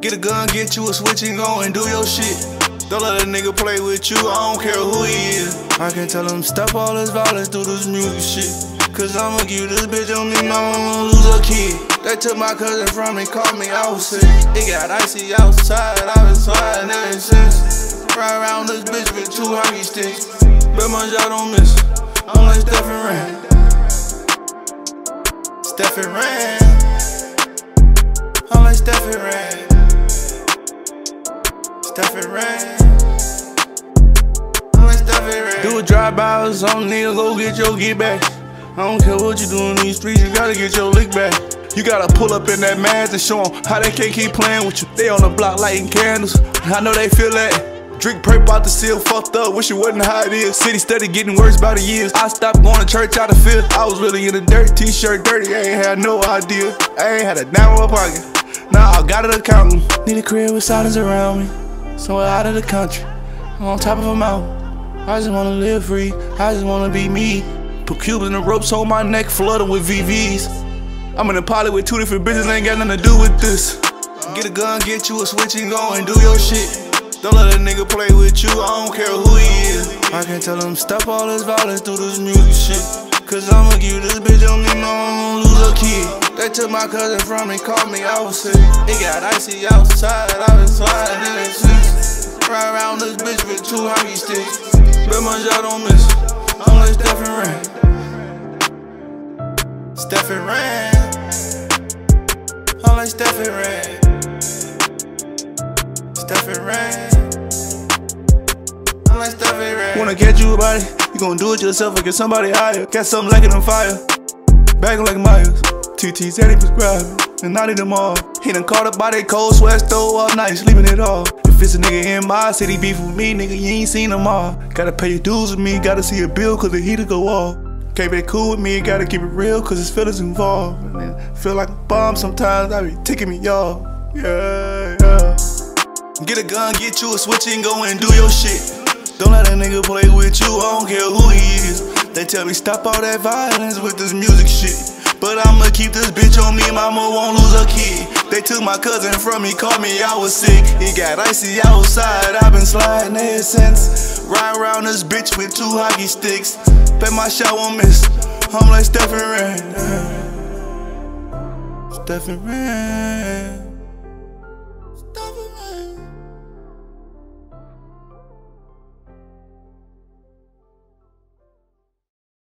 Get a gun, get you a switch and go and do your shit. Don't let a nigga play with you, I don't care who he is. I can tell him stop all this violence, do this music shit. Cause I'ma give this bitch on me, mama won't lose a kid. They took my cousin from me, called me out sick. It got icy outside, I've been sliding ever since. Ride around this bitch with two hockey sticks. Bet my y'all don't miss. I'm like Steph and Durant. Stephen Rand. I'm like Steph and Durant. Steph and Durant. I'm like Steph and Durant. Do a drive-by or something, nigga, go get your get back. I don't care what you do in these streets, you gotta get your lick back. You gotta pull up in that mask and show them how they can't keep playing with you. They on the block lighting candles. I know they feel that. Drink perp out the seal, fucked up, wish it wasn't how it is. City steady getting worse by the years. I stopped going to church out of fear. I was really in the dirt, t-shirt dirty, I ain't had no idea. I ain't had a dime in my pocket. Now I got an accountant. Need a crib with silence around me. Somewhere out of the country. I'm on top of a mountain. I just wanna live free. I just wanna be me. Put Cubans and the ropes on my neck, flooded with VVs. I'm in a pilot with two different bitches, ain't got nothing to do with this. Get a gun, get you a switch and go and do your shit. Don't let a nigga play with you, I don't care who he is. I can tell him stop all this violence, through this music shit. Cause I'ma give this bitch on me, no, I'm gonna lose a kid. They took my cousin from me, called me sick. It got icy outside, I've been sliding ever since. Ride around this bitch with two hockey sticks. Bet my y'all don't miss. I'm like Steph and Durant. Stephen. I'm like Steph and Durant. Stephen. I'm like Steph and Durant. Wanna catch you about it? You gon' do it yourself or get somebody higher. Got something like it on fire. Bagging like Myers. TT said he prescribing. And I need them all. He done caught up by that cold sweat stove all night, sleeping it all. If it's a nigga in my city beef with me, nigga, you ain't seen them all. Gotta pay your dues with me, gotta see a bill cause the heater go off. Can't be cool with me, gotta keep it real cause his feelings involved. And feel like a bomb sometimes, I be ticking me off. Yeah, yeah. Get a gun, get you a switch and go and do your shit. Don't let a nigga play with you, I don't care who he is. They tell me stop all that violence with this music shit. But I'ma keep this bitch on me, mama won't lose a key. They took my cousin from me, called me, I was sick. It got icy outside, I've been sliding ever since. Ride around this bitch with two hockey sticks. Bet my shot won't miss. I'm like Steph and Durant. Stephen Rand.